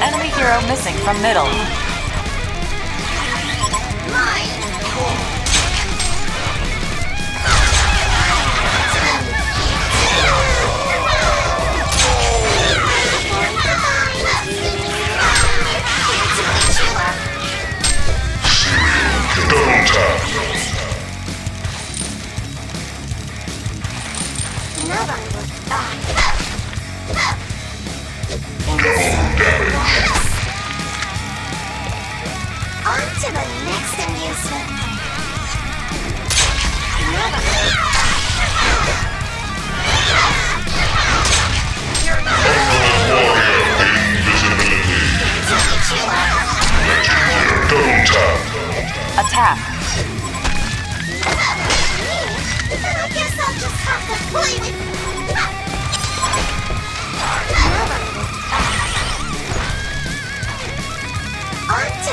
Enemy hero missing from middle. serve us.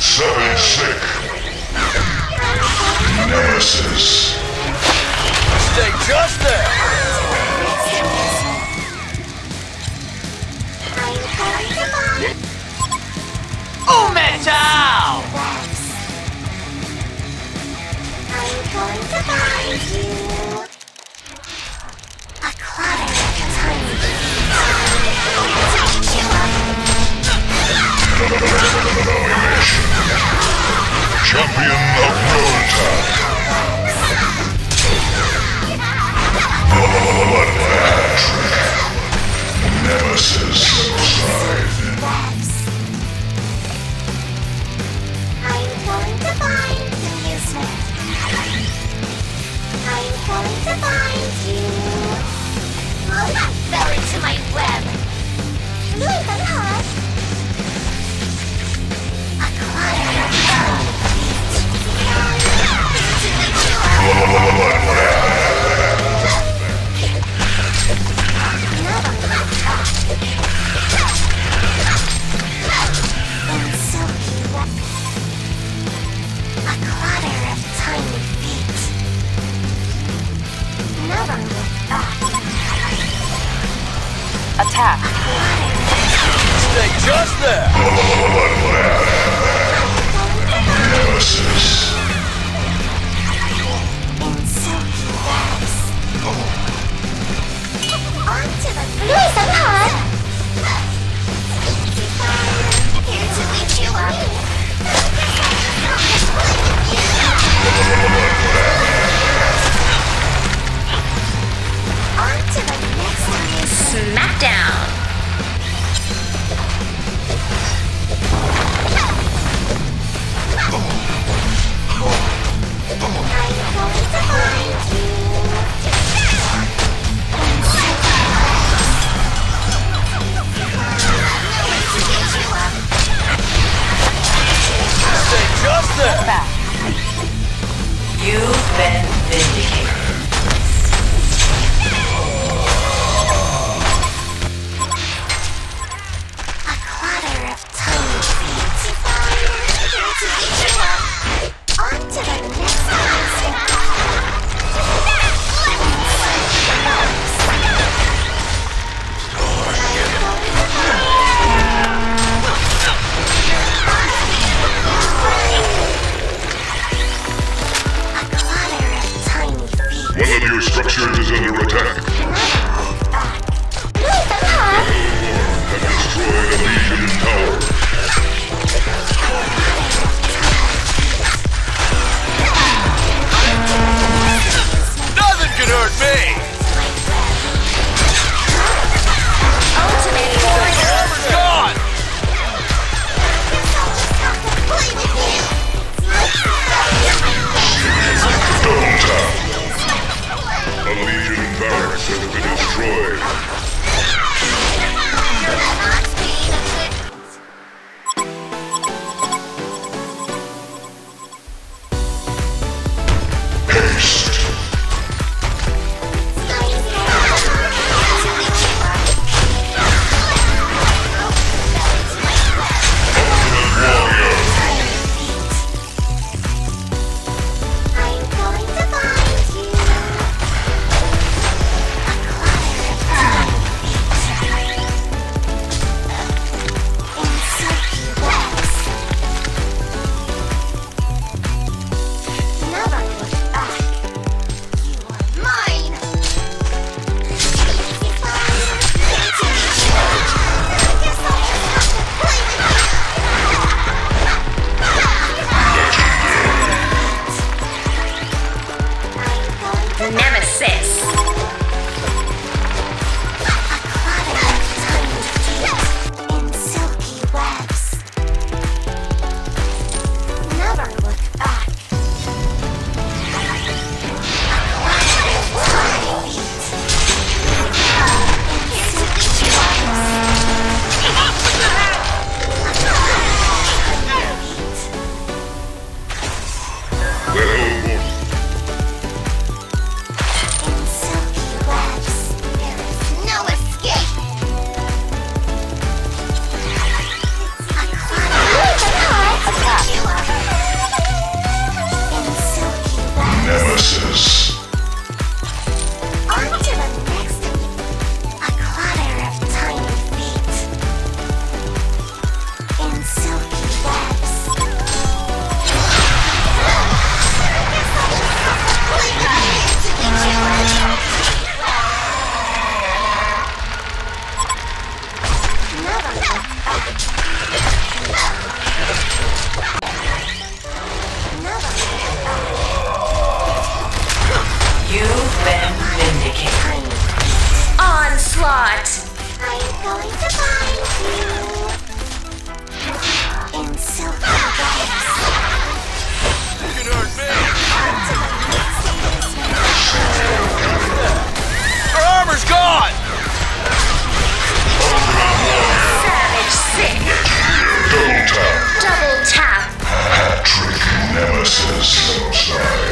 Seven Sick. Nemesis. Stay just there. Champion of Rotan. Bloodlust. Nemesis side. Attack. Stay just there. Nemesis. Somehow. You've been vindicated. You've been vindicated. Onslaught! I'm going to find you. Interstellar Science.